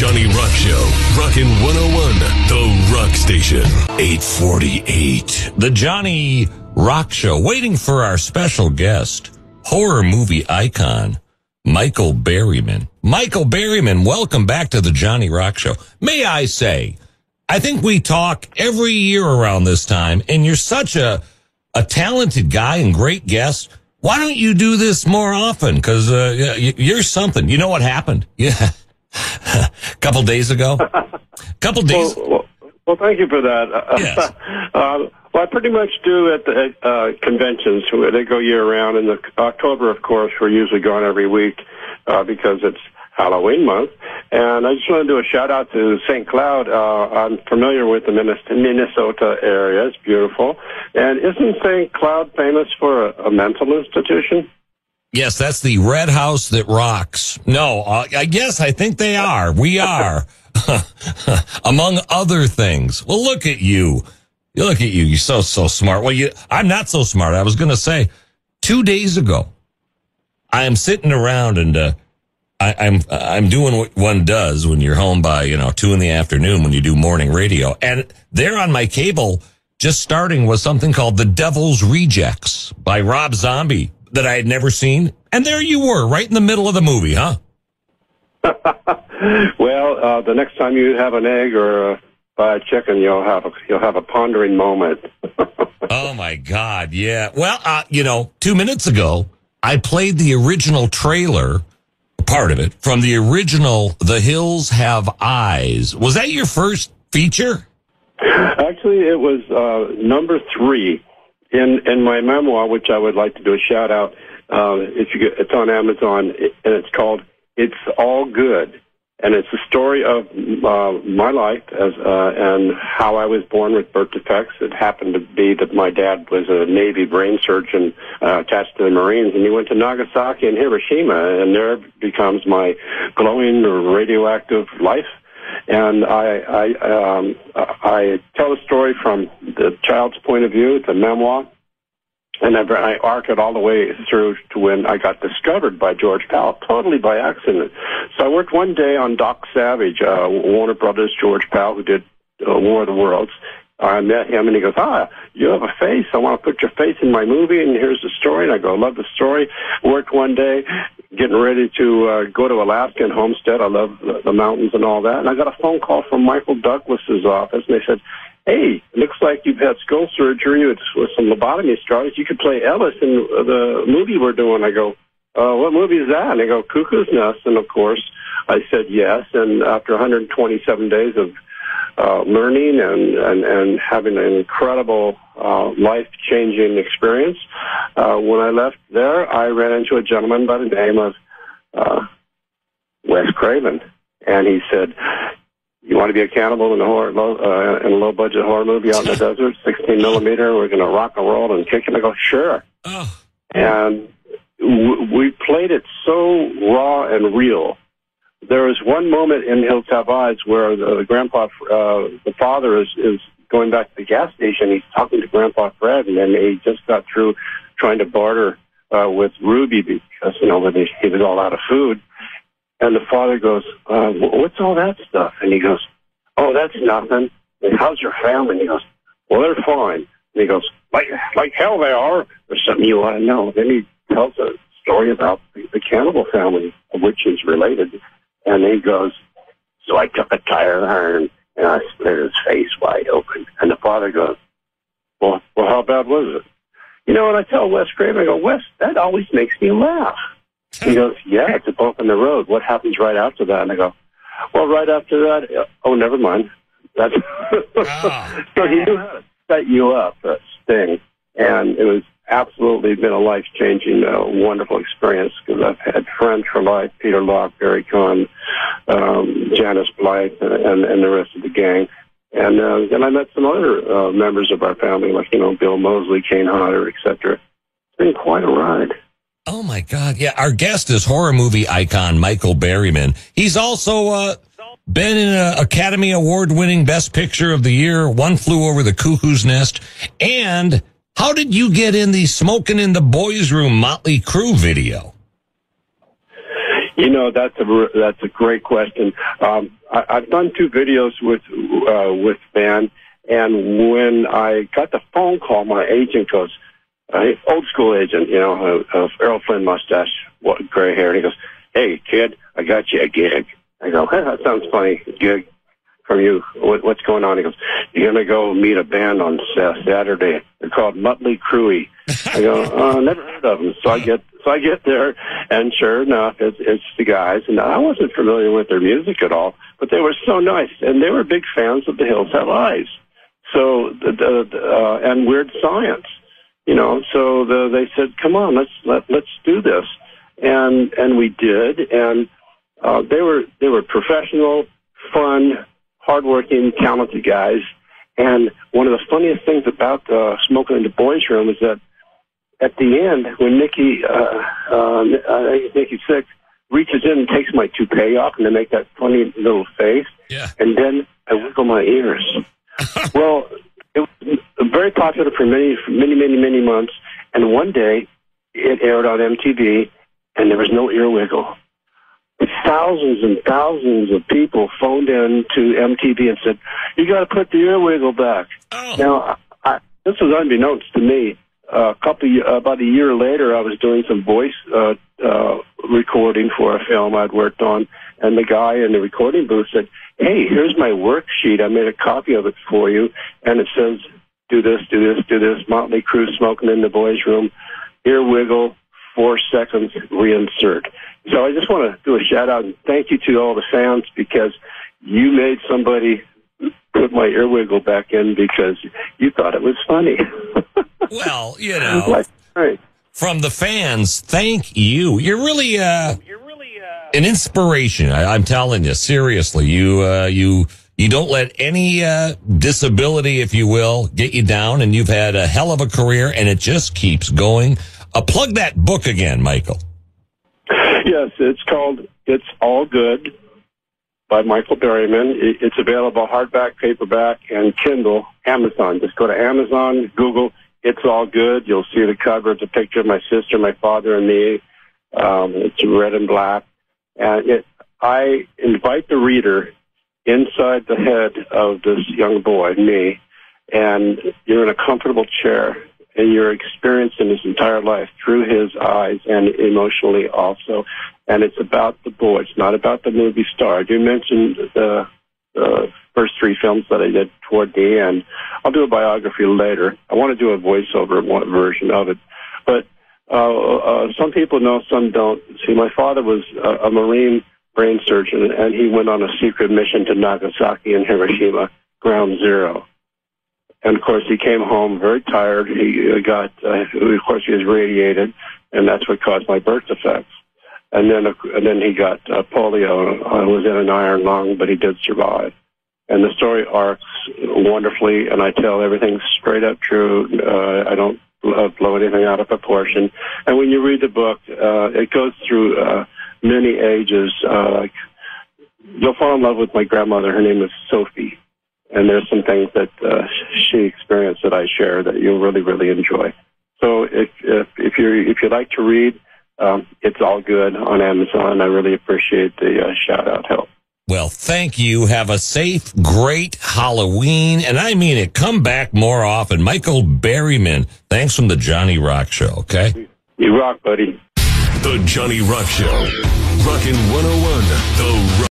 Johnny Rock Show. Rockin' 101, the Rock Station. 848. The Johnny Rock Show, waiting for our special guest, horror movie icon, Michael Berryman. Michael Berryman, welcome back to the Johnny Rock Show. May I say, I think we talk every year around this time, and you're such a, a talented guy and great guest. Why don't you do this more often? Because uh, you're something. You know what happened? Yeah. A couple days ago. A couple days. Well, well, thank you for that. Yes. uh, well, I pretty much do at the uh, conventions. They go year round. In the October, of course, we're usually going every week uh, because it's Halloween month. And I just want to do a shout out to St. Cloud. Uh, I'm familiar with the Minnesota area. It's beautiful. And isn't St. Cloud famous for a, a mental institution? Yes, that's the Red House that rocks. No, uh, I guess I think they are. We are, among other things. Well, look at you. You look at you. You're so so smart. Well, you. I'm not so smart. I was going to say, two days ago, I am sitting around and uh, I, I'm I'm doing what one does when you're home by you know two in the afternoon when you do morning radio, and there on my cable, just starting was something called The Devil's Rejects by Rob Zombie that I had never seen. And there you were, right in the middle of the movie, huh? well, uh, the next time you have an egg or buy a chicken, you'll have a, you'll have a pondering moment. oh my God, yeah. Well, uh, you know, two minutes ago, I played the original trailer, part of it, from the original The Hills Have Eyes. Was that your first feature? Actually, it was uh, number three in in my memoir, which I would like to do a shout out. Uh, if you get, it's on Amazon, and it's called "It's All Good," and it's the story of uh, my life as uh, and how I was born with birth defects. It happened to be that my dad was a Navy brain surgeon uh, attached to the Marines, and he went to Nagasaki and Hiroshima, and there becomes my glowing radioactive life and I I um, I tell the story from the child's point of view. It's a memoir, and I, I arc it all the way through to when I got discovered by George Pal, totally by accident. So I worked one day on Doc Savage, uh, Warner Brothers George Pal, who did uh, War of the Worlds. I met him and he goes, ah, you have a face. I want to put your face in my movie and here's the story. And I go, love the story. Worked one day getting ready to uh, go to Alaska and homestead. I love the, the mountains and all that. And I got a phone call from Michael Douglas's office and they said, hey, looks like you've had skull surgery with, with some lobotomy scars. You could play Ellis in the movie we're doing. I go, uh, what movie is that? And they go, Cuckoo's Nest. And of course, I said yes. And after 127 days of uh, learning and, and, and having an incredible uh, life changing experience. Uh, when I left there, I ran into a gentleman by the name of uh, Wes Craven, and he said, "You want to be a cannibal in a horror, low, uh, in a low budget horror movie out in the desert, 16 millimeter? We're going to rock and roll and kick." And I go, "Sure." Oh. And w- we played it so raw and real there was one moment in Hills Have Eyes where the, the grandpa, uh, the father is, is going back to the gas station. He's talking to Grandpa Fred, and then he just got through trying to barter uh, with Ruby because you know he, was all out of food. And the father goes, uh, "What's all that stuff?" And he goes, "Oh, that's nothing." And how's your family? And he goes, "Well, they're fine." And he goes, "Like like hell they are." There's something you want to know. Then he tells a story about the, the cannibal family, of which is related. And he goes, so I took a tire iron and I split his face wide open. And the father goes, well, well, how bad was it? You know, and I tell Wes Craven, I go, Wes, that always makes me laugh. He goes, yeah, it's a bump in the road. What happens right after that? And I go, well, right after that, oh, never mind. That's so he knew how to set you up, a sting, and it was absolutely been a life changing, uh, wonderful experience because I've had friends for life: Peter Locke, Barry Cohn, um, Janus Blythe, and, and the rest of the gang. And uh, I met some other uh, members of our family, like you know Bill Moseley, Kane Hodder, etc. It's been quite a ride. Oh my God! Yeah, our guest is horror movie icon Michael Berryman. He's also uh, been in an Academy Award winning Best Picture of the Year, One Flew Over the Cuckoo's Nest, and how did you get in the smoking in the boys' room Motley Crue video? You know, that's a that's a great question. Um, I, I've done two videos with uh, with Van, and when I got the phone call, my agent goes, uh, old school agent, you know, uh, uh, Errol Flynn mustache, what, gray hair, and he goes, "Hey kid, I got you a gig." I go, hey, "That sounds funny, gig from you. What, what's going on?" He goes, "You're gonna go meet a band on Saturday. They're called Mötley Crüe." I go, uh, "Never heard of them." So I get so I get there, and sure enough, it's, it's the guys. And I wasn't familiar with their music at all, but they were so nice, and they were big fans of The Hills Have Eyes. So the, the uh, and Weird Science, you know. So the, they said, "Come on, let's let let's do this," and and we did, and uh, they were they were professional, fun, hardworking, talented guys. And one of the funniest things about uh, smoking in the boys' room is that at the end, when Nikki, uh, uh, uh, Nikki Sixx reaches in and takes my toupee off, and they make that funny little face, Yeah. and then I wiggle my ears. well, it was very popular for many, for many, many, many months, and one day it aired on MTV, and there was no ear wiggle. Thousands and thousands of people phoned in to MTV and said, "You got to put the ear wiggle back." Oh. Now, I, this was unbeknownst to me. Uh, a couple, about a year later, I was doing some voice uh, uh, recording for a film I'd worked on, and the guy in the recording booth said, "Hey, here's my worksheet. I made a copy of it for you, and it says, do this, do this, do this. Motley Crue smoking in the boys' room, ear wiggle, four seconds, reinsert." So I just want to do a shout out and thank you to all the fans because you made somebody put my ear wiggle back in because you thought it was funny. Well, you know, like, all right. from the fans, thank you. You're really uh, an inspiration. I, I'm telling you, seriously. You uh, you you don't let any uh, disability, if you will, get you down, and you've had a hell of a career, and it just keeps going. Uh, plug that book again, Michael. Yes, it's called It's All Good by Michael Berryman. It's available hardback, paperback, and Kindle, Amazon. Just go to Amazon, Google It's All Good. You'll see the cover. It's a picture of my sister, my father, and me. Um, it's red and black. And it, I invite the reader inside the head of this young boy, me, and you're in a comfortable chair and you're experiencing his entire life through his eyes and emotionally also. And it's about the boy. It's not about the movie star. You mentioned the, the first three films that I did toward the end. I'll do a biography later. I want to do a voiceover version of it. But uh, uh, some people know, some don't. See, my father was a, a Marine brain surgeon, and he went on a secret mission to Nagasaki and Hiroshima, ground zero. And of course, he came home very tired. He uh, got, uh, of course, he was radiated, and that's what caused my birth defects. And then, uh, and then he got uh, polio. I was in an iron lung, but he did survive. And the story arcs wonderfully, and I tell everything straight up true. Uh, I don't blow anything out of proportion. And when you read the book, uh, it goes through uh, many ages. Uh, like you'll fall in love with my grandmother. Her name is Sophie and there's some things that uh, she experienced that I share that you'll really, really enjoy. So if if, if you if you like to read, um, it's all good on Amazon. I really appreciate the uh, shout out help. Well, thank you. Have a safe, great Halloween. And I mean it. Come back more often. Michael Berryman. Thanks from the Johnny Rock Show. Okay. You rock, buddy. The Johnny Rock Show. Rockin' 101. The Rock.